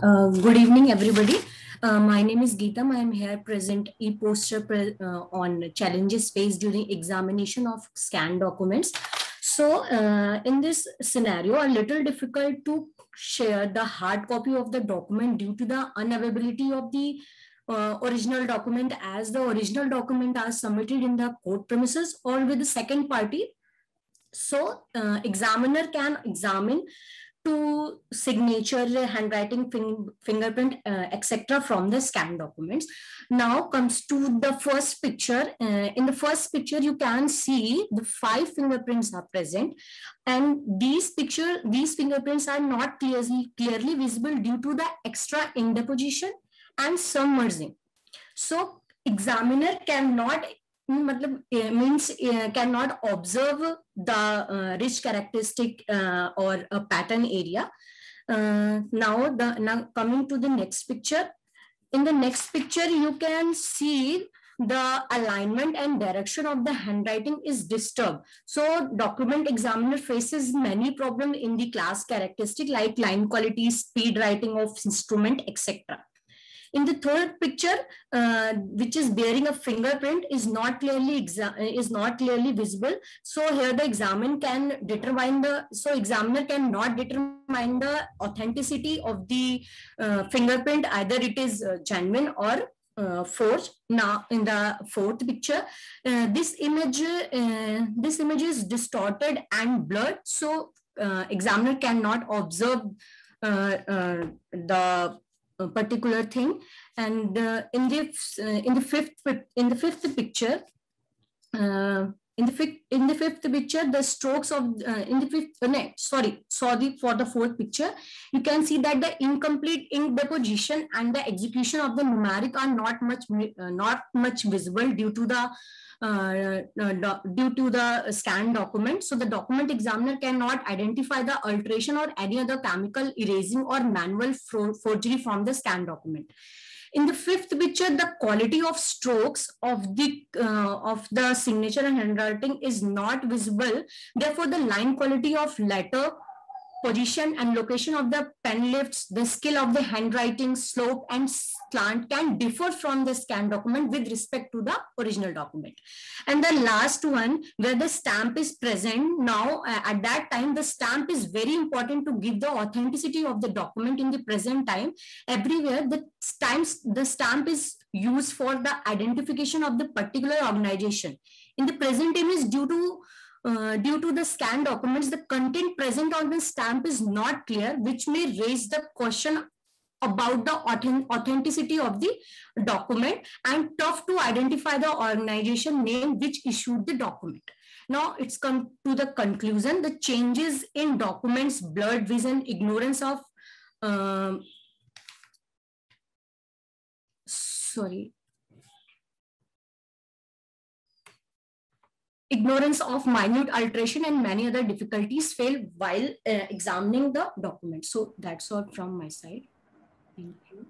Uh, good evening, everybody. Uh, my name is Geetam. I am here present e poster pre uh, on challenges faced during examination of scanned documents. So, uh, in this scenario, a little difficult to share the hard copy of the document due to the unavailability of the uh, original document as the original document are submitted in the court premises or with the second party. So, examiner can examine to signature, handwriting, fing fingerprint, uh, etc. from the scan documents. Now comes to the first picture. Uh, in the first picture, you can see the five fingerprints are present. And these picture, these fingerprints are not clearly, clearly visible due to the extra ink deposition and submerging. So examiner cannot मतलब eh, means eh, cannot observe the eh, ridge characteristic or pattern area. now now coming to the next picture. In the next picture, you can see the alignment and direction of the handwriting is disturbed. So document examiner faces many problems in the class characteristic like line quality, speed writing of instrument, etc. In the third picture, uh, which is bearing a fingerprint, is not clearly is not clearly visible. So here the examiner can determine the so examiner cannot determine the authenticity of the uh, fingerprint either it is uh, genuine or uh, forged. Now in the fourth picture, uh, this image uh, this image is distorted and blurred. So uh, examiner cannot observe uh, uh, the particular thing. And uh, in the uh, in the fifth in the fifth picture, uh, in the fifth in the fifth picture, the strokes of in the fifth no, sorry sorry for the fourth picture, you can see that the incomplete ink deposition and the execution of the numeric are not much not much visible due to the uh, uh, due to the scanned document. So the document examiner cannot identify the alteration or any other chemical erasing or manual forgery from the scanned document. In the fifth picture, the quality of strokes of the uh, of the signature and handwriting is not visible. Therefore, the line quality of letter position and location of the pen lifts, the skill of the handwriting, slope and slant can differ from the scan document with respect to the original document. And the last one where the stamp is present now uh, at that time, the stamp is very important to give the authenticity of the document in the present time. Everywhere the stamps, the stamp is used for the identification of the particular organization. In the present time is due to uh, due to the scanned documents, the content present on the stamp is not clear, which may raise the question about the authenticity of the document and tough to identify the organization name which issued the document. Now it's come to the conclusion, the changes in documents, blurred vision, ignorance of, um, sorry, ignorance of minute alteration and many other difficulties fail while uh, examining the document. So that's all from my side. Thank you.